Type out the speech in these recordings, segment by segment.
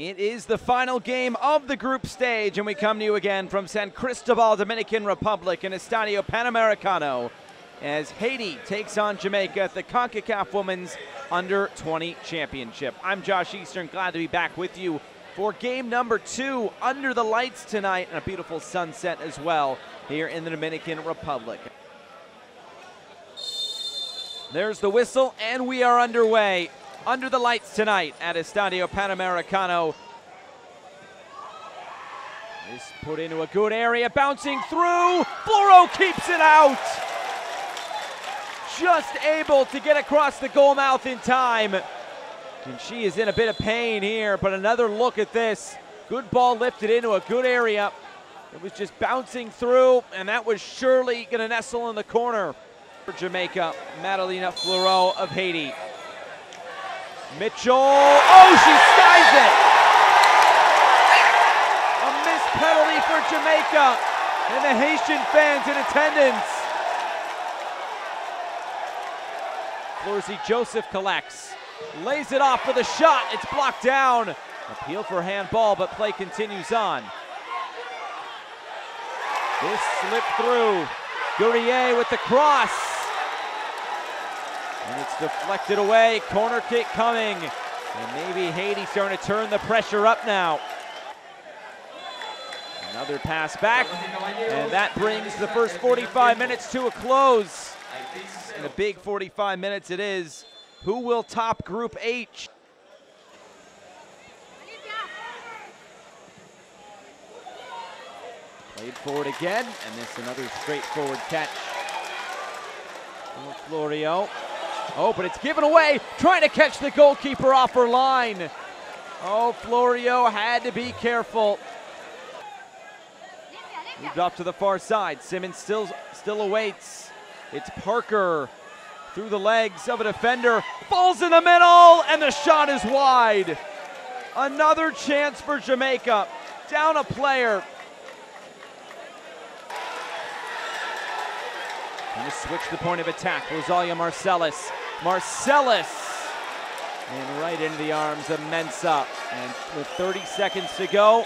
It is the final game of the group stage, and we come to you again from San Cristobal, Dominican Republic, in Estadio Panamericano, as Haiti takes on Jamaica at the CONCACAF Women's Under 20 Championship. I'm Josh Eastern, glad to be back with you for game number two under the lights tonight, and a beautiful sunset as well here in the Dominican Republic. There's the whistle, and we are underway under the lights tonight at Estadio Panamericano. This put into a good area, bouncing through. Floro keeps it out. Just able to get across the goal mouth in time. And she is in a bit of pain here, but another look at this. Good ball lifted into a good area. It was just bouncing through, and that was surely going to nestle in the corner for Jamaica. Madalena Fleureau of Haiti. Mitchell, oh, she skies it! A missed penalty for Jamaica and the Haitian fans in attendance. Florzy Joseph collects, lays it off for the shot, it's blocked down. Appeal for handball, but play continues on. This slipped through. Gourier with the cross. And it's deflected away. Corner kick coming. And maybe Haiti starting to turn the pressure up now. Another pass back. And that brings the first 45 minutes to a close. And a big 45 minutes it is. Who will top Group H? Played forward again, and this another straightforward catch. Florio. Oh, but it's given away, trying to catch the goalkeeper off her line. Oh, Florio had to be careful. Moved off to the far side. Simmons still, still awaits. It's Parker through the legs of a defender. Falls in the middle, and the shot is wide. Another chance for Jamaica. Down a player. To switch the point of attack, Rosalia Marcellus. Marcellus! And right into the arms of Mensa. And with 30 seconds to go,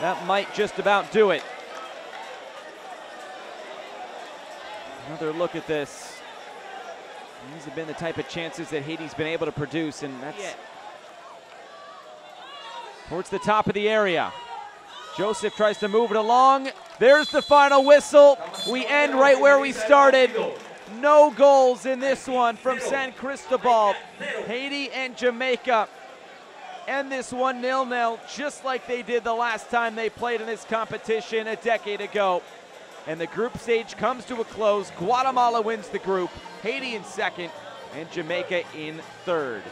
that might just about do it. Another look at this. These have been the type of chances that Haiti's been able to produce, and that's yeah. towards the top of the area. Joseph tries to move it along. There's the final whistle. We end right where we started. No goals in this one from San Cristobal. Haiti and Jamaica end this one nil-nil, just like they did the last time they played in this competition a decade ago. And the group stage comes to a close. Guatemala wins the group, Haiti in second, and Jamaica in third.